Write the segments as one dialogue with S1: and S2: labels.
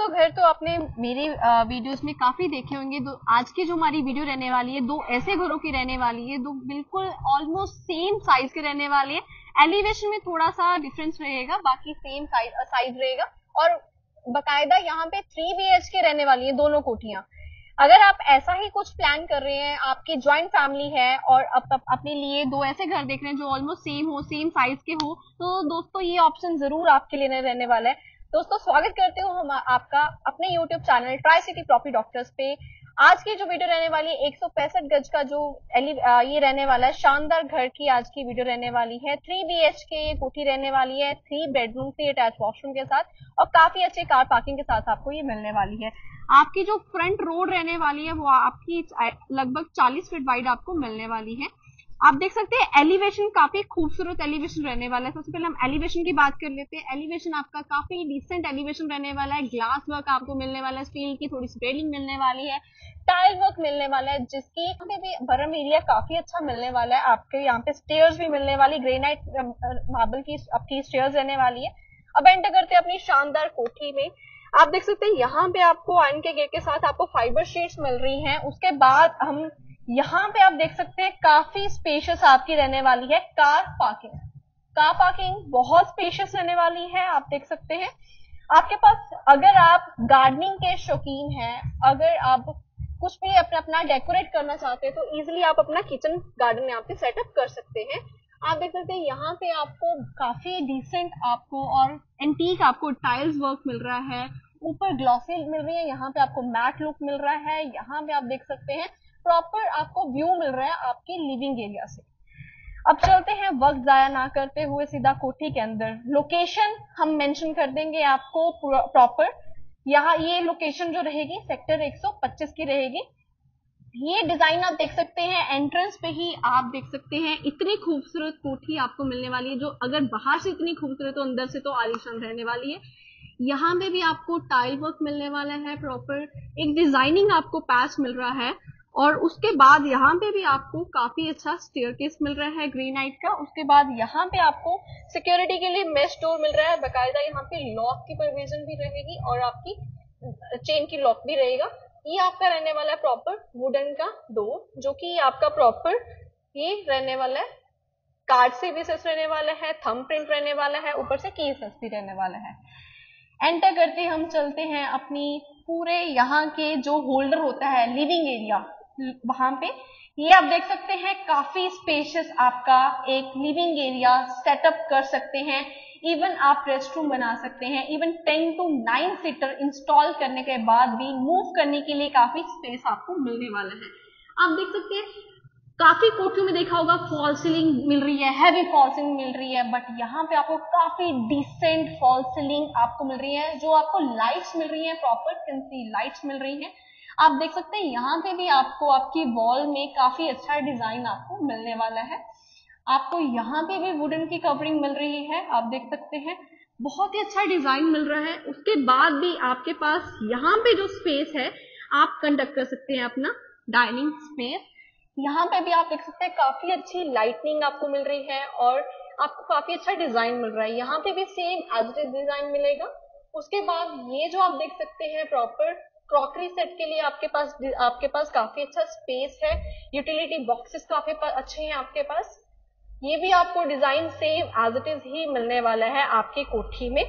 S1: दोस्तों घर तो आपने मेरे वीडियोस में काफ़ी देखे होंगे। दो आज की जो हमारी वीडियो रहने वाली है दो ऐसे घरों की रहने वाली है दो बिल्कुल ऑलमोस्ट सेम साइज़ के रहने वाले हैं। एलिवेशन में थोड़ा सा डिफरेंस रहेगा बाकी सेम साइज़ रहेगा। और बकायदा यहाँ पे थ्री बीएच के रहने वाली है दोनों कोठियाँ। अगर आप ऐसा ही कुछ प्लान कर रहे हैं आपकी ज्वाइंट फैमिली है और अप, अप, अपने लिए दो ऐसे घर देख रहे हैं जो ऑलमोस्ट सेम हो सेम साइज़ के हो तो दोस्तों ये ऑप्शन ज़रूर आपके लिए रहने वाला है। दोस्तों, स्वागत करते हो हम आपका अपने YouTube channel Tricity Property Doctors पे। आज की जो वीडियो रहने वाली है, एक सौ पैंसठ गज का जो एलि ये रहने वाला है, शानदार घर की आज की वीडियो रहने वाली है। थ्री बी एच के ये कोठी रहने वाली है three bedroom three attach washroom के साथ, और काफ़ी अच्छे कार पार्किंग के साथ आपको ये मिलने वाली है। आपकी जो फ्रंट रोड रहने वाली है, वो आपकी लगभग 40 फीट वाइड आपको मिलने वाली है। आप देख सकते हैं एलिवेशन काफ़ी खूबसूरत एलिवेशन रहने वाला है। सबसे पहले हम एलिवेशन की बात कर लेते हैं। एलिवेशन आपका काफ़ी डिसेंट एलिवेशन रहने वाला है। ग्लास वर्क आपको मिलने वाला है। स्टील की थोड़ी सी मिलने वाली है। टाइल वर्क मिलने वाला है, जिसकी यहाँ पे भी बरम एरिया काफ़ी अच्छा मिलने वाला है। आपके यहाँ पे स्टेयर्स भी मिलने वाली ग्रेनाइट मार्बल की आपकी स्टेयर्स रहने वाली है। अब एंटर करते हैं अपनी शानदार कोठी में। आप देख सकते हैं, यहाँ पे आपको आयन के गेट के साथ आपको फाइबर शीट्स मिल रही हैं। उसके बाद हम यहाँ पे आप देख सकते हैं काफ़ी स्पेशियस आपकी रहने वाली है कार पार्किंग कार पार्किंग बहुत स्पेशियस रहने वाली है, आप देख सकते हैं। आपके पास अगर आप गार्डनिंग के शौकीन हैं, अगर आप कुछ भी अपना अपना डेकोरेट करना चाहते हैं तो इजिली आप अपना किचन गार्डन यहाँ पे सेटअप कर सकते हैं। आप देख सकते हैं यहाँ पे आपको काफ़ी डिसेंट आपको और एंटीक आपको टाइल्स वर्क मिल रहा है, ऊपर ग्लॉसी मिल रही है, यहाँ पे आपको मैट लुक मिल रहा है, यहाँ पे आप देख सकते हैं प्रॉपर आपको व्यू मिल रहा है आपके लिविंग एरिया से। अब चलते हैं वक्त जाया ना करते हुए सीधा कोठी के अंदर। लोकेशन हम मेंशन कर देंगे आपको प्रॉपर यहाँ ये लोकेशन जो रहेगी सेक्टर 125 की रहेगी। ये डिज़ाइन आप देख सकते हैं एंट्रेंस पे ही आप देख सकते हैं। इतनी खूबसूरत कोठी आपको मिलने वाली है, जो अगर बाहर से इतनी खूबसूरत तो अंदर से तो आलिशान रहने वाली है। यहाँ पे भी आपको टाइल वर्क मिलने वाला है प्रॉपर एक डिज़ाइनिंग आपको पैच मिल रहा है। और उसके बाद यहाँ पे भी आपको काफ़ी अच्छा स्टेयर केस मिल रहा है ग्रेनाइट का। उसके बाद यहाँ पे आपको सिक्योरिटी के लिए मेश डोर मिल रहा है। बाकायदा यहाँ पे लॉक की प्रोविज़न भी रहेगी और आपकी चेन की लॉक भी रहेगा। ये आपका रहने वाला है प्रॉपर वुडन का डोर जो कि आपका प्रॉपर ये रहने वाला है। कार्ड से सस रहने वाला है थम प्रिंट रहने वाला है, ऊपर से की भी रहने वाला है। एंटर करते हम चलते हैं अपनी पूरे यहाँ के जो होल्डर होता है लिविंग एरिया वहाँ पे। ये आप देख सकते हैं, काफ़ी स्पेशियस आपका एक लिविंग एरिया सेटअप कर सकते हैं। इवन आप रेस्ट रूम बना सकते हैं। इवन 10 टू 9 सीटर इंस्टॉल करने के बाद भी मूव करने के लिए काफ़ी स्पेस आपको मिलने वाला है। आप देख सकते हैं, काफ़ी कोठियों में देखा होगा फॉल सीलिंग मिल रही है हैवी फॉल सीलिंग मिल रही है बट यहाँ पे आपको काफ़ी डिसेंट फॉल सीलिंग आपको मिल रही है, जो आपको लाइट्स मिल रही है प्रॉपर लाइट्स मिल रही है। आप देख सकते हैं, यहाँ पे भी आपको, आपकी वॉल में काफ़ी अच्छा डिज़ाइन आपको मिलने वाला है। आपको यहाँ पे भी वुडन की कवरिंग मिल रही है, आप देख सकते हैं। बहुत ही अच्छा डिज़ाइन मिल रहा है। उसके बाद भी आपके पास यहाँ पे जो स्पेस है, आप कंडक्ट कर सकते हैं अपना डाइनिंग स्पेस यहाँ पे भी आप देख सकते हैं, काफ़ी अच्छी लाइटनिंग आपको मिल रही है और आपको काफ़ी अच्छा डिज़ाइन मिल रहा है। यहाँ पे भी सेम एज डिज़ाइन मिलेगा। उसके बाद ये जो आप देख सकते हैं प्रॉपर क्रॉकरी सेट के लिए आपके पास आपके पास काफ़ी अच्छा स्पेस है। यूटिलिटी बॉक्सेस काफ़ी अच्छे हैं आपके पास। ये भी आपको design same as it is ही मिलने वाला है आपकी कोठी में।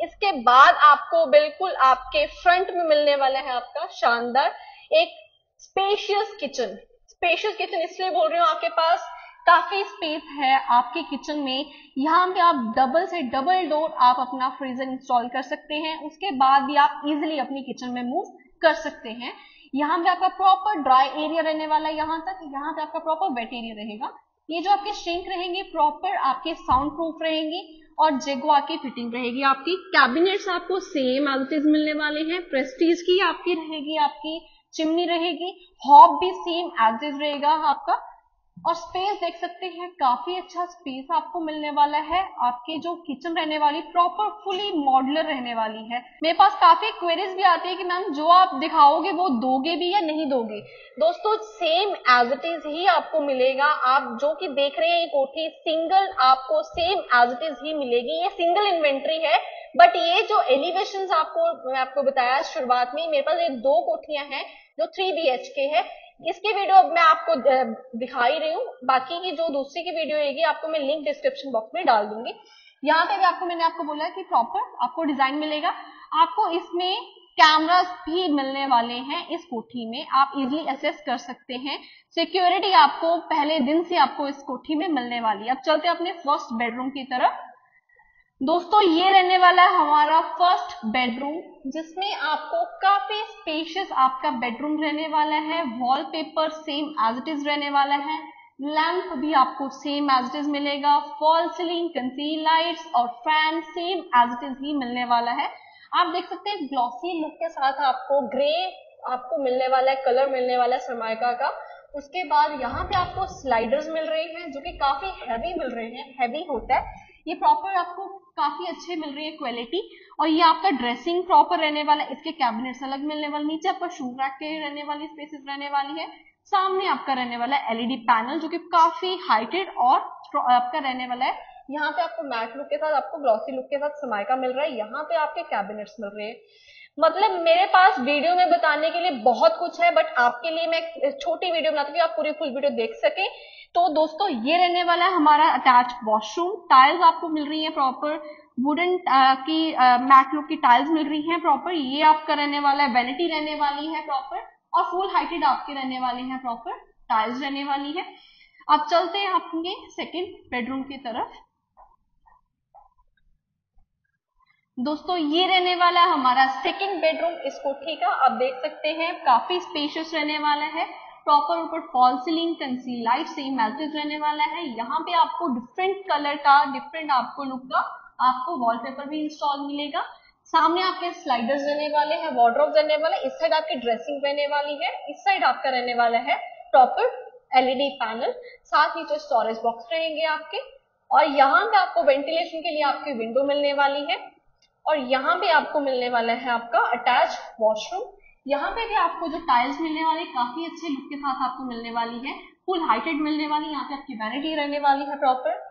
S1: इसके बाद आपको बिल्कुल आपके फ्रंट में मिलने वाला है आपका शानदार एक स्पेशियस किचन स्पेशियस किचन इसलिए बोल रही हूँ आपके पास काफ़ी स्पेस है आपके किचन में। यहाँ पे आप डबल से डबल डोर आप अपना फ्रीजर इंस्टॉल कर सकते हैं। उसके बाद भी आप इजिली अपनी किचन में मूव कर सकते हैं। यहाँ पे आपका प्रॉपर ड्राई एरिया रहने वाला है यहाँ तक। यहाँ पे आपका प्रॉपर वेट एरिया रहेगा। ये जो आपके श्रिंक रहेंगे प्रॉपर आपके साउंड प्रूफ रहेंगी और जेगवा की फिटिंग रहेगी। आपकी कैबिनेट्स आपको सेम एज मिलने वाले हैं। प्रेस्टीज की आपकी रहेगी, आपकी चिमनी रहेगी। हॉब भी सेम एज रहेगा आपका। और स्पेस देख सकते हैं, काफ़ी अच्छा स्पेस आपको मिलने वाला है। आपके जो किचन रहने वाली प्रॉपर फुली मॉडलर रहने वाली है। मेरे पास काफ़ी क्वेरीज भी आती है कि मैम जो आप दिखाओगे वो दोगे भी या नहीं दोगे? दोस्तों सेम एज इट इज़ ही आपको मिलेगा। आप जो कि देख रहे हैं ये कोठी सिंगल आपको सेम एज इट इज़ ही मिलेगी। ये सिंगल इन्वेंट्री है बट ये जो एलिवेशन आपको, मैं आपको बताया शुरुआत में, मेरे पास ये दो कोठियाँ हैं, जो थ्री बी एच के है। इसकी वीडियो अब मैं आपको दिखा ही रही हूँ। बाकी की जो दूसरी की वीडियो रहेगी आपको मैं लिंक डिस्क्रिप्शन बॉक्स में डाल दूँगी। यहाँ पे भी आपको, मैंने आपको बोला कि प्रॉपर आपको डिज़ाइन मिलेगा। आपको इसमें कैमरास भी मिलने वाले हैं इस कोठी में। आप इजिली असेस कर सकते हैं। सिक्योरिटी आपको पहले दिन से आपको इस कोठी में मिलने वाली है। अब चलते अपने फ़र्स्ट बेडरूम की तरफ़। दोस्तों, ये रहने वाला है हमारा फ़र्स्ट बेडरूम जिसमें आपको काफ़ी स्पेशियस आपका बेडरूम रहने वाला है wallpaper same as it is रहने वाला है लैंप भी आपको सेम एज इट इज़ मिलेगा फॉल सीलिंग कंसील लाइट्स और fan same as it is ही मिलने वाला है। आप देख सकते हैं ग्लॉसी लुक के साथ आपको ग्रे आपको मिलने वाला है कलर मिलने वाला है सरमाइका का। उसके बाद यहाँ पे आपको स्लाइडर्स मिल रहे हैं, जो कि काफ़ी हैवी मिल रहे हैं हैवी होता है। ये प्रॉपर आपको काफ़ी अच्छे मिल रही है क्वालिटी और ये आपका ड्रेसिंग प्रॉपर रहने वाला है इसके कैबिनेट्स अलग मिलने वाले, नीचे आपका शू रैक के रहने वाली स्पेसिस रहने वाली है। सामने आपका रहने वाला एलईडी पैनल जो कि काफ़ी हाइटेड और आपका रहने वाला है। यहाँ पे आपको मैट लुक के साथ, आपको ग्लॉसी लुक के साथ समायका मिल रहा है। यहाँ पे आपके कैबिनेट्स मिल रहे हैं। मतलब मेरे पास वीडियो में बताने के लिए बहुत कुछ है बट आपके लिए मैं छोटी वीडियो बनाती हूँ आप पूरी फुल वीडियो देख सके। तो दोस्तों, ये रहने वाला है हमारा अटैच वॉशरूम टाइल्स आपको मिल रही है प्रॉपर वुडन की मैट लुक की टाइल्स मिल रही है प्रॉपर ये आपका रहने वाला है वेनिटी रहने वाली है प्रॉपर और फुल हाइटेड आपके रहने वाले हैं प्रॉपर टाइल्स रहने वाली है। अब चलते हैं आपके सेकेंड बेडरूम की तरफ़। दोस्तों, ये रहने वाला हमारा सेकंड बेडरूम इस कोठी का आप देख सकते हैं, काफ़ी स्पेशियस रहने वाला है प्रॉपर ऊपर fall ceiling conceal light same message रहने वाला है। यहाँ पे आपको डिफरेंट कलर का डिफरेंट आपको लुक का, आपको वॉलपेपर भी इंस्टॉल मिलेगा। सामने आपके स्लाइडर्स रहने वाले हैं वार्ड्रोब रहने वाले, इस साइड आपकी ड्रेसिंग रहने वाली है, इस साइड आपका रहने वाला है प्रॉपर एलईडी पैनल साथ नीचे स्टोरेज बॉक्स रहेंगे आपके, और यहाँ पे आपको वेंटिलेशन के लिए आपकी विंडो मिलने वाली है। और यहाँ पे आपको मिलने वाला है आपका अटैच वॉशरूम यहाँ पे भी आपको जो टाइल्स मिलने वाली, काफ़ी अच्छे लुक के साथ आपको मिलने वाली है। फुल हाइटेड मिलने वाली, यहाँ पे आपकी वैनिटी रहने वाली है प्रॉपर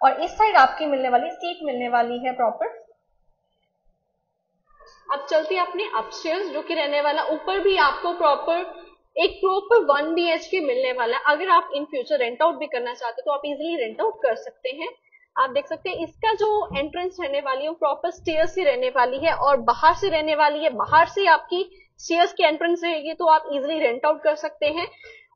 S1: और इस साइड आपकी मिलने वाली सीट मिलने वाली है प्रॉपर अब चलते अपने अपस्टेयर्स जो कि रहने वाला, ऊपर भी आपको प्रॉपर एक प्रॉपर वन बी मिलने वाला। है अगर आप इन फ्यूचर रेंट आउट भी करना चाहते हो तो आप इजिली रेंट आउट कर सकते हैं। आप देख सकते हैं, इसका जो एंट्रेंस रहने वाली है प्रॉपर स्टेयर से रहने वाली है और बाहर से रहने वाली है। बाहर से आपकी स्टेयर्स की एंट्रेंस रहेगी तो आप इजिली रेंट आउट कर सकते हैं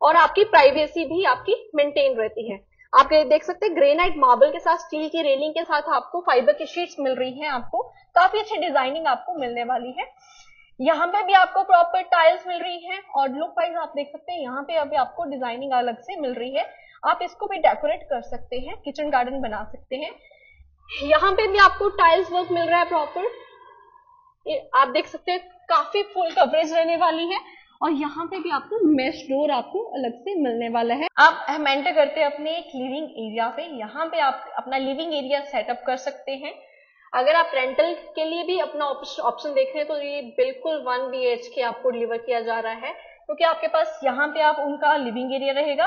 S1: और आपकी प्राइवेसी भी आपकी मेंटेन रहती है। आप देख सकते हैं ग्रेनाइट मार्बल के साथ स्टील की रेलिंग के साथ आपको फाइबर की शीट्स मिल रही हैं आपको। काफ़ी अच्छी डिज़ाइनिंग आपको मिलने वाली है। यहाँ पे भी आपको प्रॉपर टाइल्स मिल रही है और लुक वाइज आप देख सकते हैं, यहाँ पे अभी आपको डिज़ाइनिंग अलग से मिल रही है। आप इसको भी डेकोरेट कर सकते हैं किचन गार्डन बना सकते हैं। यहाँ पे भी आपको टाइल्स वर्क मिल रहा है प्रॉपर आप देख सकते हैं, काफ़ी फुल कवरेज रहने वाली है। और यहाँ पे भी आपको मेश डोर आपको अलग से मिलने वाला है। आप हम एंटर करते हैं अपने एक लिविंग एरिया पे। यहाँ पे आप अपना लिविंग एरिया सेटअप कर सकते हैं। अगर आप रेंटल के लिए भी अपना ऑप्शन देख रहे हैं तो ये बिल्कुल वन बी के आपको डिलीवर किया जा रहा है। क्योंकि तो आपके पास यहाँ पे आप उनका लिविंग एरिया रहेगा।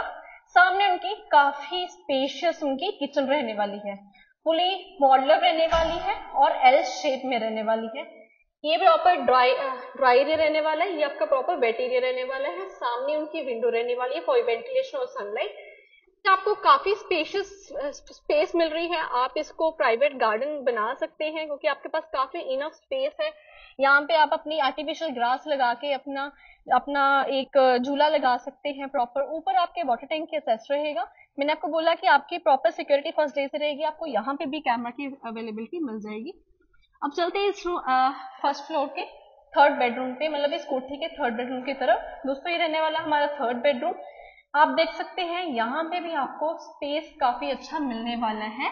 S1: सामने उनकी काफ़ी स्पेशियस उनकी किचन रहने वाली है। फुली मॉडलर रहने वाली है और एल शेप में रहने वाली है। ये भी प्रॉपर ड्राई ड्राई एरिया रहने वाला है। ये आपका प्रॉपर वेट एरिया रहने वाला है। सामने उनकी विंडो रहने वाली है फॉर वेंटिलेशन और सनलाइट आपको काफ़ी स्पेशियस स्पेस मिल रही है। आप इसको प्राइवेट गार्डन बना सकते हैं क्योंकि आपके पास काफ़ी इनफ स्पेस है। यहाँ पे आप अपनी आर्टिफिशियल ग्रास लगा के अपना अपना एक झूला लगा सकते हैं प्रॉपर ऊपर आपके वाटर टैंक के असेस रहेगा। मैंने आपको बोला कि आपकी प्रॉपर सिक्योरिटी फ़र्स्ट डे से रहेगी। आपको यहाँ पे भी कैमरा की अवेलेबिलिटी मिल जाएगी। अब चलते हैं इस फ़र्स्ट फ्लोर के थर्ड बेडरूम पे मतलब इस कोठी के थर्ड बेडरूम की तरफ़। दोस्तों, ये रहने वाला हमारा थर्ड बेडरूम आप देख सकते हैं, यहाँ पे भी आपको स्पेस काफ़ी अच्छा मिलने वाला है।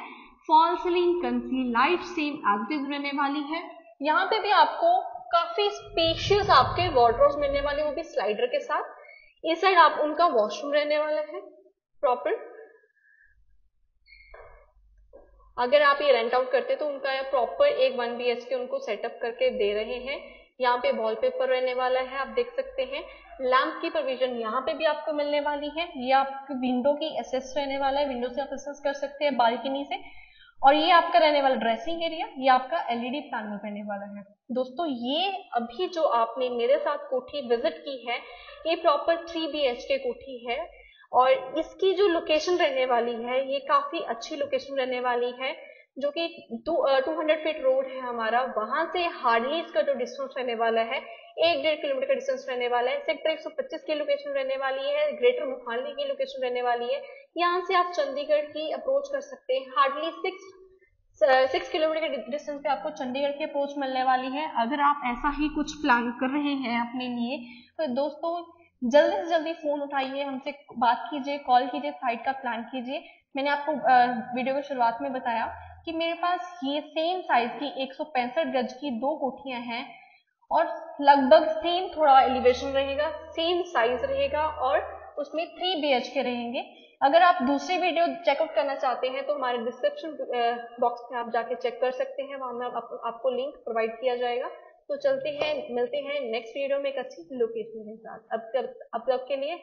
S1: Fall ceiling conceal light same as रहने वाली है। यहाँ पे भी आपको काफ़ी स्पेशियस आपके वार्ड्रोब्स मिलने वाले वो भी स्लाइडर के साथ। इस साइड आप उनका वॉशरूम रहने वाला है प्रॉपर अगर आप ये रेंट आउट करते तो उनका प्रॉपर एक वन बी के उनको सेटअप करके दे रहे हैं। यहाँ पे वॉलपेपर रहने वाला है, आप देख सकते हैं। लैंप की प्रोविज़न यहाँ पे भी आपको मिलने वाली है। ये आपको विंडो की एसेस रहने वाला है। विंडो से आप एसेस कर सकते हैं बालकनी से। और ये आपका रहने वाला ड्रेसिंग एरिया ये आपका एलईडी पैनल रहने वाला है। दोस्तों, ये अभी जो आपने मेरे साथ कोठी विज़िट की है, ये प्रॉपर थ्री बी एच के कोठी है और इसकी जो लोकेशन रहने वाली है, ये काफ़ी अच्छी लोकेशन रहने वाली है, जो कि टू हंड्रेड फीट रोड है हमारा। वहाँ से हार्डली इसका जो डिस्टेंस रहने वाला है एक डेढ़ किलोमीटर का डिस्टेंस रहने वाला है। सेक्टर 125 की लोकेशन रहने वाली है। ग्रेटर मोहाली की लोकेशन रहने वाली है। यहाँ से आप चंडीगढ़ की अप्रोच कर सकते हैं। हार्डली सिक्स सिक्स किलोमीटर के डिस्टेंस पे आपको चंडीगढ़ की अप्रोच मिलने वाली है। अगर आप ऐसा ही कुछ प्लान कर रहे हैं अपने लिए तो दोस्तों, जल्दी से जल्दी फ़ोन उठाइए, हमसे बात कीजिए कॉल कीजिए साइट का प्लान कीजिए। मैंने आपको वीडियो की शुरुआत में बताया कि मेरे पास ये सेम साइज़ की एक सौ पैंसठ गज की दो कोठियाँ हैं। और लगभग सेम थोड़ा एलिवेशन रहेगा सेम साइज़ रहेगा और उसमें थ्री बी के रहेंगे। अगर आप दूसरी वीडियो चेकअप करना चाहते हैं तो हमारे डिस्क्रिप्शन बॉक्स में आप जाके चेक कर सकते हैं। वहाँ में आप, आपको लिंक प्रोवाइड किया जाएगा। तो चलते हैं मिलते हैं नेक्स्ट वीडियो में एक अच्छी लोकेशन के साथ। अब तक अब तक के लिए